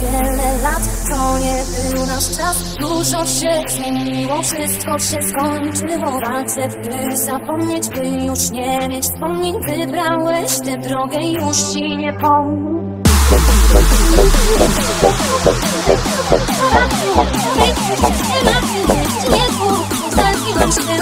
wiele lat To nie był nasz czas. Dużo się zmieniło Wszystko się skończyło. Walce by zapomnieć By już nie mieć wspomnień. Wybrałeś tę drogę Już ci nie pomógł Nie ma, nie nie ma, nie nie ma,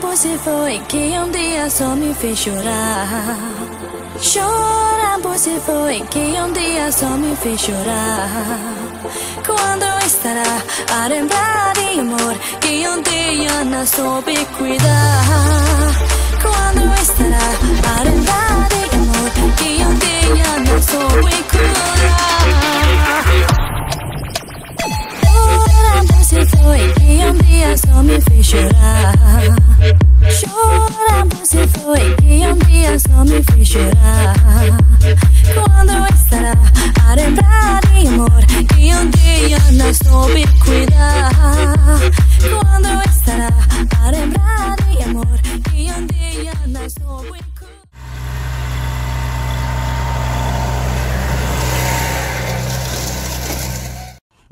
por se foi que um dia só me fez chorar. Chora por se foi que um dia só me fez chorar. Quando estará a lembrar de amor que um dia não soube cuidar? Quando estará a lembrar de amor que um dia não soube cuidar? crescerá Quando estará a lembrar de amor Que um dia não soube cuidar Quando estará a lembrar de amor Que um dia não soube cuidar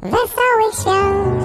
That's how it shows.